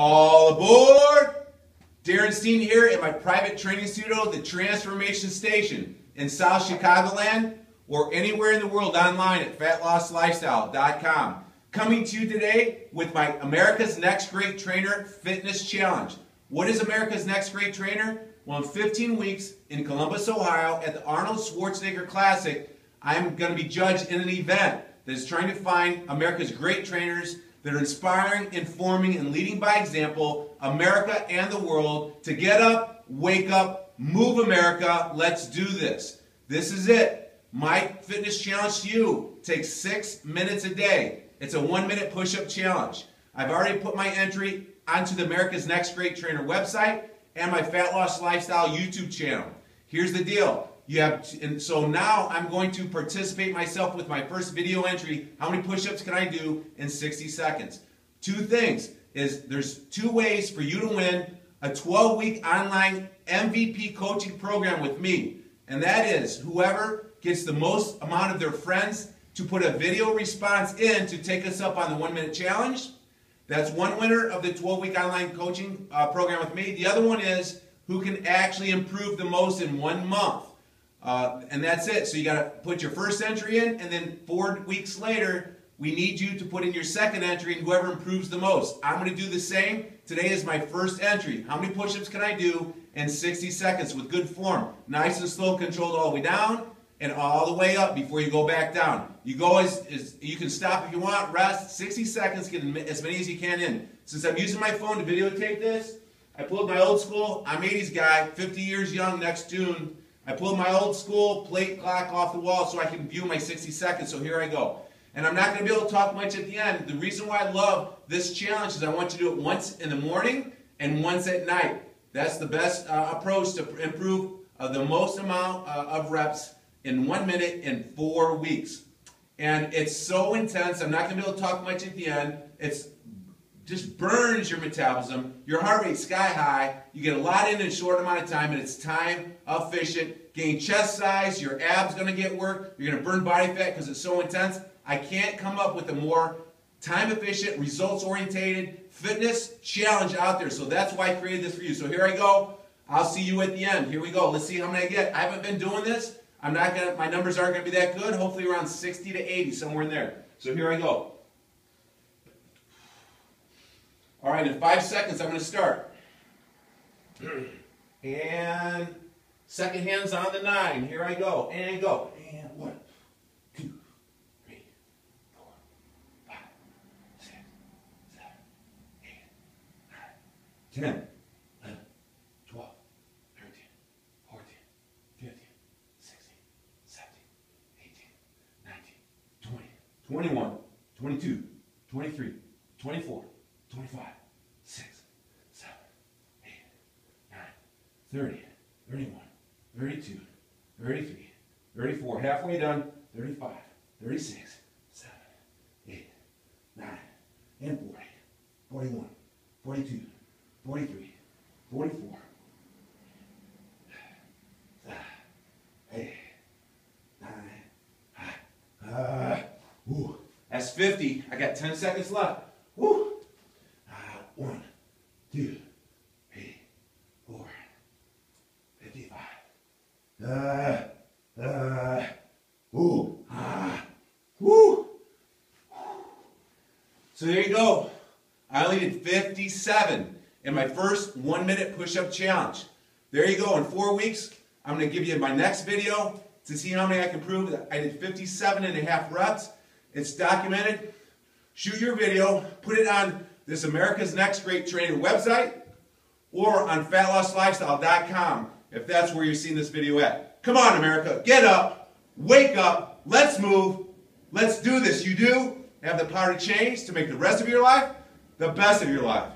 All aboard! Darin Steen here at my private training studio, the Transformation Station in South Chicagoland or anywhere in the world online at fatlosslifestyle.com. Coming to you today with my America's Next Great Trainer Fitness Challenge. What is America's Next Great Trainer? Well, in 15 weeks in Columbus, Ohio at the Arnold Schwarzenegger Classic, I'm going to be judged in an event that is trying to find America's great trainers that are inspiring, informing, and leading by example America and the world to get up, wake up, move America. Let's do this. This is it. My fitness challenge to you takes six minutes a day. It's a one minute push up challenge. I've already put my entry onto the America's Next Great Trainer website and my Fat Loss Lifestyle YouTube channel. Here's the deal. You have, and so now I'm going to participate myself with my first video entry. How many push-ups can I do in 60 seconds? Two things is there's two ways for you to win a 12-week online MVP coaching program with me. And that is whoever gets the most amount of their friends to put a video response in to take us up on the one minute challenge. That's one winner of the 12 week online coaching uh, program with me. The other one is who can actually improve the most in one month. Uh, and that's it. So you got to put your first entry in, and then four weeks later, we need you to put in your second entry, and whoever improves the most. I'm going to do the same. Today is my first entry. How many push-ups can I do in 60 seconds with good form? Nice and slow, controlled all the way down and all the way up before you go back down. You go as, as you can stop if you want, rest, 60 seconds, get as many as you can in. Since I'm using my phone to videotape this, I pulled my old school, I'm 80s guy, 50 years young next June, I pulled my old school plate clock off the wall so I can view my 60 seconds, so here I go. And I'm not going to be able to talk much at the end. The reason why I love this challenge is I want you to do it once in the morning and once at night. That's the best uh, approach to improve uh, the most amount uh, of reps in one minute in four weeks. And it's so intense, I'm not going to be able to talk much at the end. It's just burns your metabolism. Your heart rate sky high. You get a lot in in a short amount of time, and it's time efficient. Gain chest size. Your abs going to get work. You're going to burn body fat because it's so intense. I can't come up with a more time efficient, results oriented fitness challenge out there. So that's why I created this for you. So here I go. I'll see you at the end. Here we go. Let's see how many I get. I haven't been doing this. I'm not gonna. My numbers aren't gonna be that good. Hopefully around 60 to 80, somewhere in there. So here I go. All right, in five seconds, I'm to start. And second hand's on the nine. Here I go. And go. And one, two, three, four, five, six, seven, eight, nine, ten, eleven, twelve, thirteen, fourteen, fifteen, sixteen, seventeen, eighteen, nineteen, twenty, twenty-one, twenty-two, twenty-three, twenty-four. 25, 6, 7, 8, 9, 30, 31, 32, 33, 34, halfway done, 35, 36, 7, 8, 9, and 40, 41, 42, 43, 44, 8, 9, uh, ooh, that's 50. I got 10 seconds left. Woo! One, two, three, four, fifty-five. Uh, uh, ooh, ah, woo. So there you go. I only did 57 in my first one minute push-up challenge. There you go. In four weeks, I'm going to give you my next video to see how many I can prove. That I did 57 and a half reps. It's documented. Shoot your video, put it on this America's Next Great Trainer website or on fatlosslifestyle.com if that's where you're seeing this video at. Come on, America. Get up. Wake up. Let's move. Let's do this. You do have the power to change to make the rest of your life the best of your life.